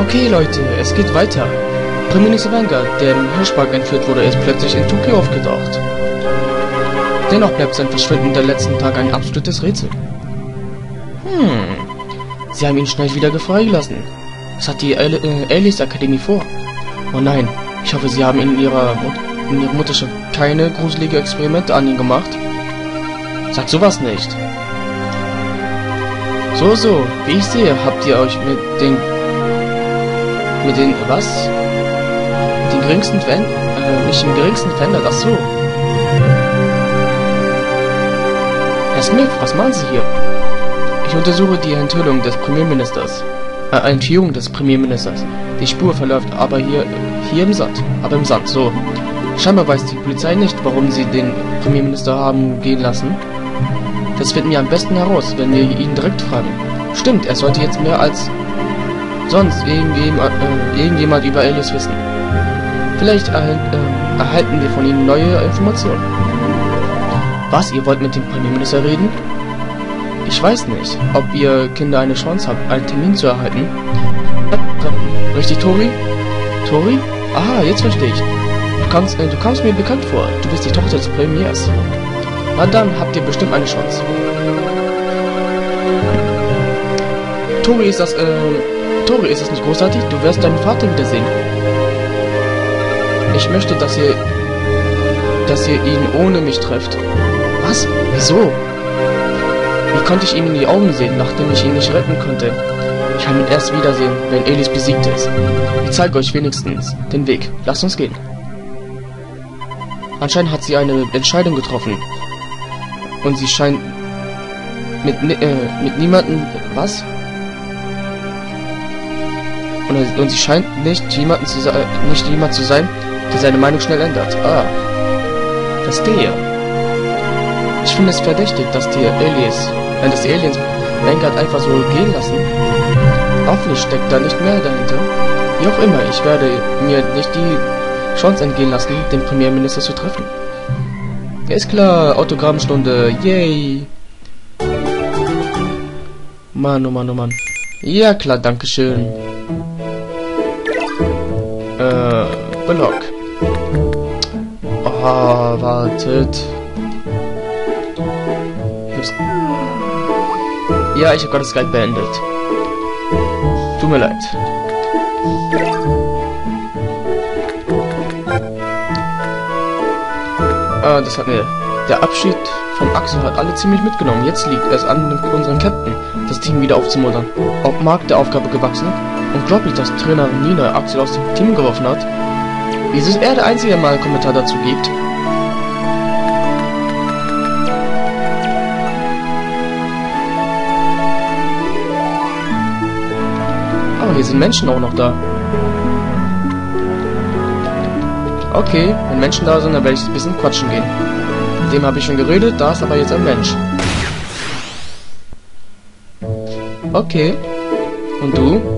Okay, Leute, es geht weiter. Premierminister Vanguard, der im Hirschpark entführt wurde, ist plötzlich in Tokio aufgetaucht. Dennoch bleibt sein Verschwinden der letzten Tage ein absolutes Rätsel. Hm. Sie haben ihn schnell wieder freigelassen. Was hat die äh, Alice Akademie vor? Oh nein, ich hoffe, Sie haben in Ihrer, in Ihrer Mutterschaft keine gruselige Experimente an ihn gemacht. Sag sowas nicht. So, so, wie ich sehe, habt ihr euch mit den... Mit den... was? Mit den geringsten Fan... Äh, nicht im geringsten verändert, ach so. Herr Smith, was machen Sie hier? Ich untersuche die Enthüllung des Premierministers. Äh, Entführung des Premierministers. Die Spur verläuft aber hier... hier im Sand. Aber im Sand, so. Scheinbar weiß die Polizei nicht, warum sie den Premierminister haben gehen lassen. Das finden wir am besten heraus, wenn wir ihn direkt fragen. Stimmt, er sollte jetzt mehr als sonst irgendjemand, äh, irgendjemand über Alice wissen. Vielleicht erhält, äh, erhalten wir von ihm neue Informationen. Was, ihr wollt mit dem Premierminister reden? Ich weiß nicht, ob ihr Kinder eine Chance habt, einen Termin zu erhalten. Richtig, Tori? Tori? Aha, jetzt verstehe ich. Du kommst, äh, du kommst mir bekannt vor. Du bist die Tochter des Premiers. Na dann habt ihr bestimmt eine Chance. Tori, ist das, äh, Tori, ist das nicht großartig? Du wirst deinen Vater wiedersehen. Ich möchte, dass ihr, dass ihr ihn ohne mich trefft. Was? Wieso? Wie konnte ich ihm in die Augen sehen, nachdem ich ihn nicht retten konnte? Ich kann ihn erst wiedersehen, wenn Elis besiegt ist. Ich zeige euch wenigstens den Weg. Lasst uns gehen. Anscheinend hat sie eine Entscheidung getroffen. Und sie scheint mit, äh, mit niemanden... Was? Und, und sie scheint nicht, jemanden zu, äh, nicht jemand zu sein, der seine Meinung schnell ändert. Ah. Verstehe. Ich finde es verdächtig, dass die Aliens, äh, dass Aliens Vanguard einfach so gehen lassen. Hoffentlich steckt da nicht mehr dahinter. Wie auch immer, ich werde mir nicht die Chance entgehen lassen, den Premierminister zu treffen. Ist klar, Autogrammstunde, yay! Mann, oh Mann, oh Mann. Ja klar, dankeschön. Oh, wartet. Ja, ich habe gerade Skype beendet. Tut mir leid. Ah, das hat mir... Der Abschied von Axel hat alle ziemlich mitgenommen. Jetzt liegt es an unserem Captain, das Team wieder aufzumuntern. Ob Mark der Aufgabe gewachsen? Unglaublich, dass Trainerin Nina Axel aus dem Team geworfen hat. Wieso ist er der Einzige, der mal einen Kommentar dazu gibt? Oh, hier sind Menschen auch noch da. Okay, wenn Menschen da sind, dann werde ich ein bisschen quatschen gehen. Mit dem habe ich schon geredet, da ist aber jetzt ein Mensch. Okay. Und du?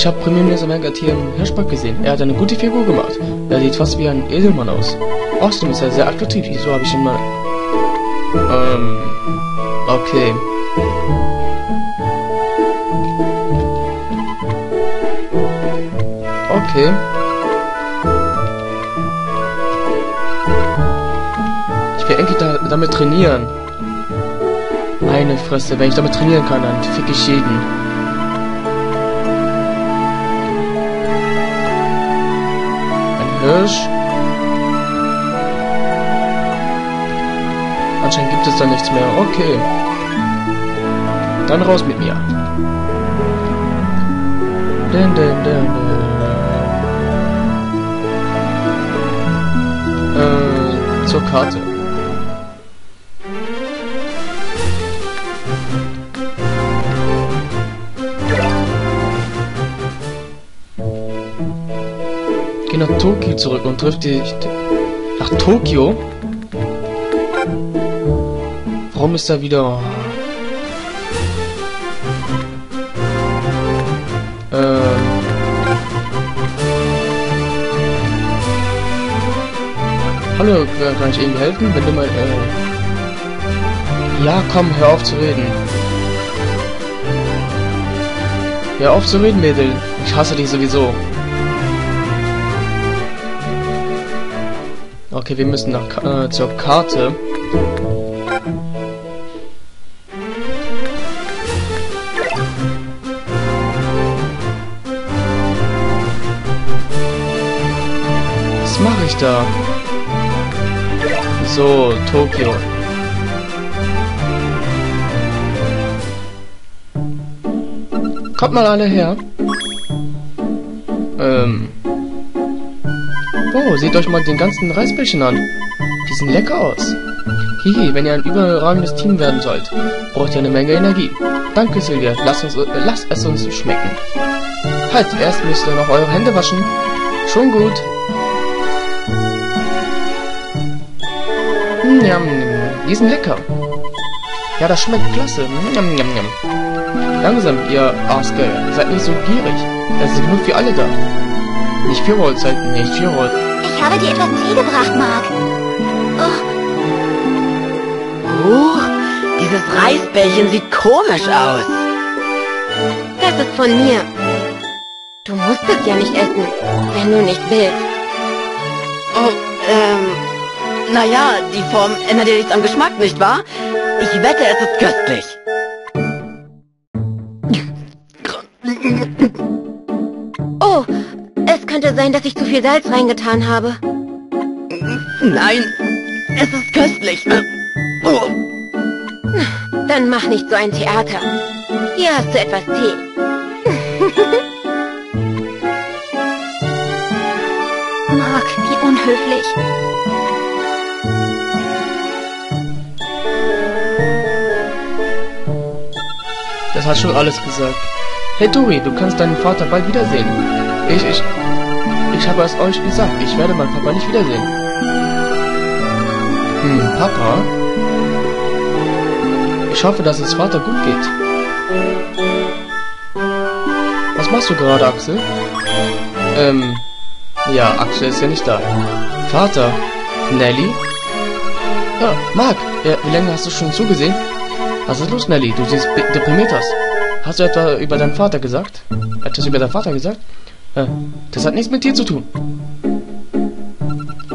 Ich habe Premierminister Vanguard hier im Hirschpark gesehen. Er hat eine gute Figur gemacht. Er sieht fast wie ein Edelmann aus. Außerdem ist er sehr attraktiv. Wieso habe ich ihn mal... Ähm... Okay. Okay. Ich will endlich da, damit trainieren. Meine Fresse, wenn ich damit trainieren kann, dann fick ich jeden. Ein Hirsch. Anscheinend gibt es da nichts mehr. Okay. Dann raus mit mir. Dun, dun, dun, äh, zur Karte. Nach Tokio zurück und triff dich... Nach Tokio? Warum ist da wieder... Ähm... Hallo, kann ich Ihnen helfen? Wenn du mal, äh... Ja, komm, hör auf zu reden. Hör auf zu reden, Mädel. Ich hasse dich sowieso. Okay, wir müssen nach äh, zur Karte. Was mache ich da? So, Tokio. Kommt mal alle her. Ähm. Wow, seht euch mal den ganzen Reisbällchen an. Die sehen lecker aus. Hihi, wenn ihr ein überragendes Team werden sollt, braucht ihr eine Menge Energie. Danke, Silvia. Lasst, äh, lasst es uns schmecken. Halt, erst müsst ihr noch eure Hände waschen. Schon gut. Njam, die sind lecker. Ja, das schmeckt klasse. Njam, njam, njam. Langsam, ihr Arsgell. Seid nicht so gierig. Es sind genug für alle da. Nicht für Roll, seid nicht für Roll. Ich habe dir etwas Tee gebracht, Mark. Oh, Huch, dieses Reisbällchen sieht komisch aus. das ist von mir. Du musst es ja nicht essen, wenn du nicht willst. Oh, ähm, naja, die Form ändert ja nichts am Geschmack, nicht wahr? Ich wette, es ist köstlich. Sein, dass ich zu viel Salz reingetan habe. Nein, es ist köstlich. Oh, Dann mach nicht so ein Theater. Hier hast du etwas Tee. Mark, wie unhöflich. Das hat schon alles gesagt. Hey Tori, du kannst deinen Vater bald wiedersehen. Ich, ich, ich habe es euch gesagt, ich werde meinen Papa nicht wiedersehen. Hm, Papa? Ich hoffe, dass es Vater gut geht. Was machst du gerade, Axel? Ähm, ja, Axel ist ja nicht da. Vater? Nelly? Ja, Marc, ja, wie lange hast du schon zugesehen? Was ist los, Nelly? Du siehst deprimiert aus. Hast du etwa über deinen Vater gesagt? Etwas über deinen Vater gesagt? Äh, das hat nichts mit dir zu tun.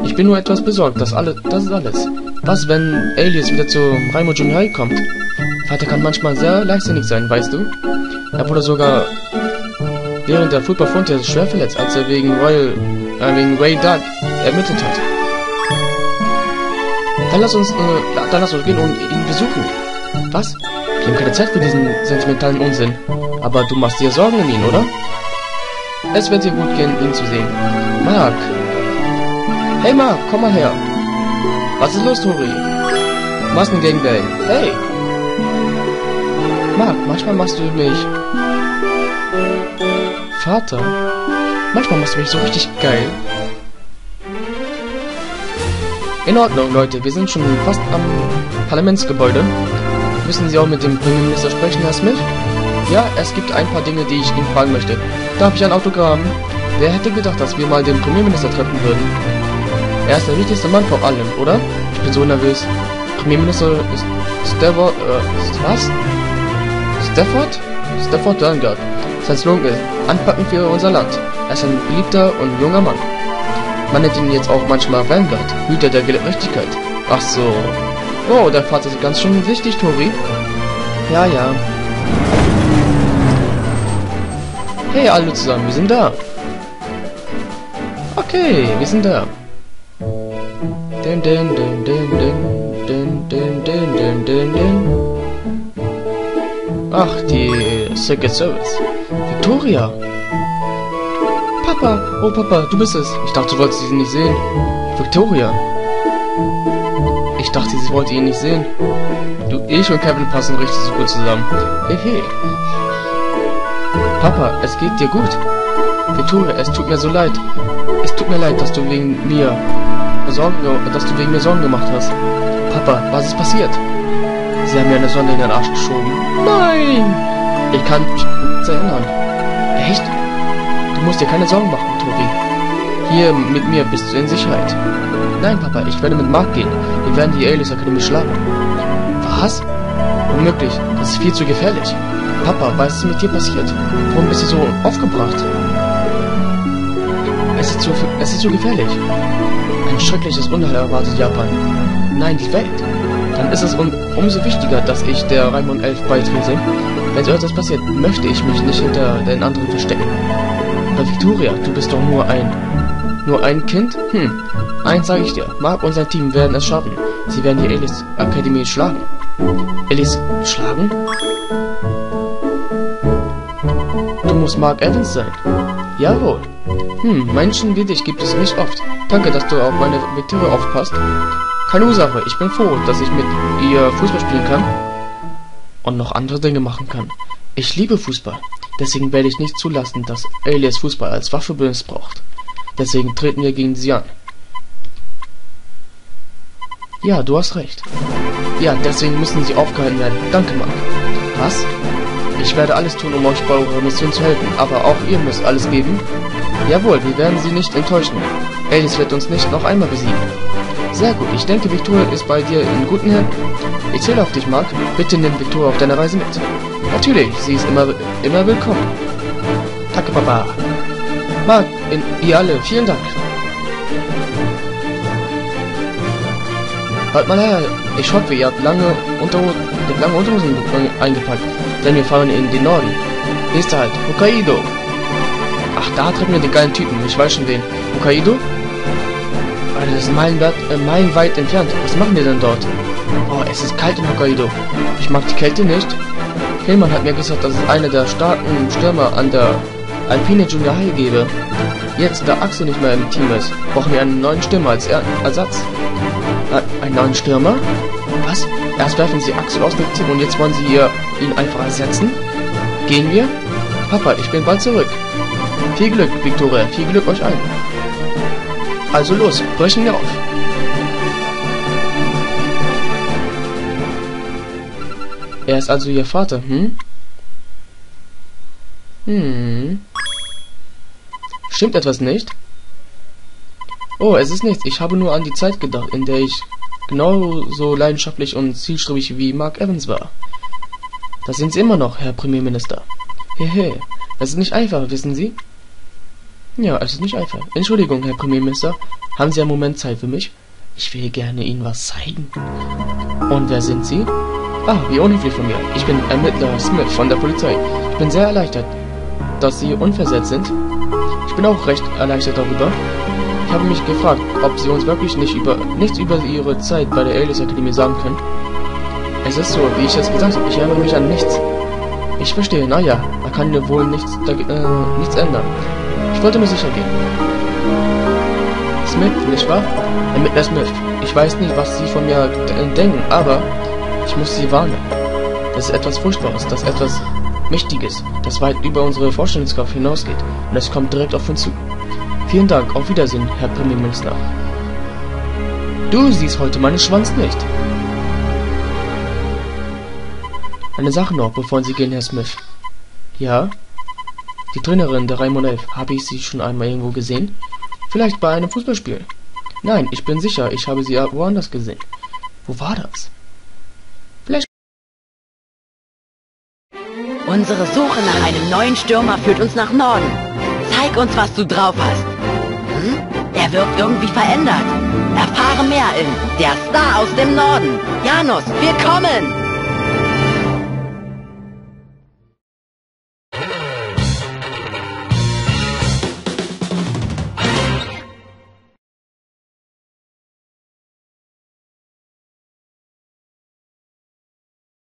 Ich bin nur etwas besorgt, das alles, das ist alles. Was, wenn Alias wieder zu Raimo Junior kommt? Vater kann manchmal sehr leichtsinnig sein, weißt du? Er wurde sogar während der Football Frontier schwer verletzt, als er wegen Royal, äh, wegen Ray Doug ermittelt hat. Dann lass uns, äh, dann lass uns gehen und ihn besuchen. Was? Wir haben keine Zeit für diesen sentimentalen Unsinn. Aber du machst dir Sorgen um ihn, oder? Es wird dir gut gehen, ihn zu sehen. Mark! Hey Mark, komm mal her. Was ist los, Tori? Massengangbang. Hey! Mark, manchmal machst du mich... Vater? Manchmal machst du mich so richtig geil. In Ordnung, Leute. Wir sind schon fast am Parlamentsgebäude. Müssen Sie auch mit dem Premierminister sprechen, Herr Smith? Ja, es gibt ein paar Dinge, die ich ihn fragen möchte. Darf ich ein Autogramm? Wer hätte gedacht, dass wir mal den Premierminister treffen würden? Er ist der wichtigste Mann vor allem, oder? Ich bin so nervös. Premierminister ist Stafford, äh, was? Stafford? Stafford Dungard. Sein Slogan ist, anpacken für unser Land. Er ist ein beliebter und junger Mann. Man nennt ihn jetzt auch manchmal Vanguard, Hüter der Gerechtigkeit. Ach so. Oh, der Vater ist ganz schön wichtig, Tori. Ja, ja. Hey, alle zusammen, wir sind da. Okay, wir sind da. Dun, dun, dun, dun, dun, dun, dun, dun, dun, dun. Ach, die Secret Service. Victoria. Papa, oh Papa, du bist es. Ich dachte, du wolltest sie nicht sehen. Victoria. Ich dachte, sie wollte ihn nicht sehen. Du, ich und Kevin passen richtig so gut zusammen. Hey. Papa, es geht dir gut. Victoria, es tut mir so leid. Es tut mir leid, dass du wegen mir Sorgen, ge- dass du wegen mir Sorgen gemacht hast. Papa, was ist passiert? Sie haben mir eine Sonne in den Arsch geschoben. Nein! Ich kann mich nicht erinnern. Echt? Du musst dir keine Sorgen machen, Tori. Hier mit mir bist du in Sicherheit. Nein, Papa, ich werde mit Mark gehen. Wir werden die Alias Akademie schlagen. Was? Unmöglich. Das ist viel zu gefährlich. Papa, was ist mit dir passiert? Warum bist du so aufgebracht? Es ist so, es ist so gefährlich. Ein schreckliches Unheil erwartet Japan. Nein, die Welt. Dann ist es um, umso wichtiger, dass ich der Raimund 11 beitrete. Wenn so etwas passiert, möchte ich mich nicht hinter den anderen verstecken. Aber Victoria, du bist doch nur ein... Nur ein Kind? Hm. Eins sage ich dir. Mark und sein Team werden es schaffen. Sie werden die Elis Akademie schlagen. Elis schlagen? Du musst Mark Evans sein. Jawohl. Hm, Menschen wie dich gibt es nicht oft. Danke, dass du auf meine Victoria aufpasst. Keine Ursache, ich bin froh, dass ich mit ihr Fußball spielen kann und noch andere Dinge machen kann. Ich liebe Fußball, deswegen werde ich nicht zulassen, dass Alias Fußball als Waffe missbraucht. Deswegen treten wir gegen sie an. Ja, du hast recht. Ja, deswegen müssen sie aufgehalten werden. Danke, Mark. Was? Ich werde alles tun, um euch bei eurer Mission zu helfen, aber auch ihr müsst alles geben. Jawohl, wir werden sie nicht enttäuschen. Alice wird uns nicht noch einmal besiegen. Sehr gut, ich denke, Victoria ist bei dir in guten Händen. Ich zähle auf dich, Mark. Bitte nimm Victoria auf deiner Reise mit. Natürlich, sie ist immer, immer willkommen. Danke, Papa. Mark, in, ihr alle, vielen Dank. Halt mal her, ich hoffe, ihr habt lange, Unter lange Unterhosen eingepackt, denn wir fahren in den Norden. Nächster Halt, Hokkaido. Ach, da treffen wir den geilen Typen, ich weiß schon wen. Hokkaido? Alter, das ist meilenweit, äh, meilenweit entfernt. Was machen wir denn dort? Oh, es ist kalt in Hokkaido. Ich mag die Kälte nicht. Hillmann hat mir gesagt, dass es eine der starken Stürmer an der Alpine Junior High gebe. Jetzt, da Axel nicht mehr im Team ist, brauchen wir einen neuen Stürmer als er Ersatz. Äh, einen neuen Stürmer? Was? Erst werfen sie Axel aus dem Team und jetzt wollen sie ihr, ihn einfach ersetzen? Gehen wir? Papa, ich bin bald zurück. Viel Glück, Victoria. Viel Glück euch allen. Also los, brechen wir auf. Er ist also ihr Vater, hm? Hm. Stimmt etwas nicht? Oh, es ist nichts. Ich habe nur an die Zeit gedacht, in der ich genauso leidenschaftlich und zielstrebig wie Mark Evans war. Das sind Sie immer noch, Herr Premierminister. Hehe, das ist nicht einfach, wissen Sie? Ja, es ist nicht einfach. Entschuldigung, Herr Premierminister. Haben Sie einen Moment Zeit für mich? Ich will gerne Ihnen was zeigen. Und wer sind Sie? Ah, wie unhöflich von mir. Ich bin Ermittler Smith von der Polizei. Ich bin sehr erleichtert, dass Sie unversetzt sind. Ich bin auch recht erleichtert darüber. Ich habe mich gefragt, ob Sie uns wirklich nicht über, nichts über Ihre Zeit bei der Alias Akademie sagen können. Es ist so, wie ich es gesagt habe, ich erinnere mich an nichts. Ich verstehe, naja, man kann ja wohl nichts, äh, nichts ändern. Ich wollte mir sicher gehen. Smith, nicht wahr? Ermittler Smith. Ich weiß nicht, was Sie von mir denken, aber ich muss Sie warnen. Das ist etwas Furchtbares, das ist etwas Mächtiges, das weit über unsere Vorstellungskraft hinausgeht. Und es kommt direkt auf uns zu. Vielen Dank, auf Wiedersehen, Herr Premierminister. Du siehst heute meinen Schwanz nicht. Eine Sache noch, bevor Sie gehen, Herr Smith. Ja? Die Trainerin der Raimon 11, habe ich sie schon einmal irgendwo gesehen? Vielleicht bei einem Fußballspiel. Nein, ich bin sicher, ich habe sie woanders gesehen. Wo war das? Vielleicht... Unsere Suche nach einem neuen Stürmer führt uns nach Norden. Zeig uns, was du drauf hast. Hm? Er wirkt irgendwie verändert. Erfahre mehr in Der Star aus dem Norden. Janus, wir kommen!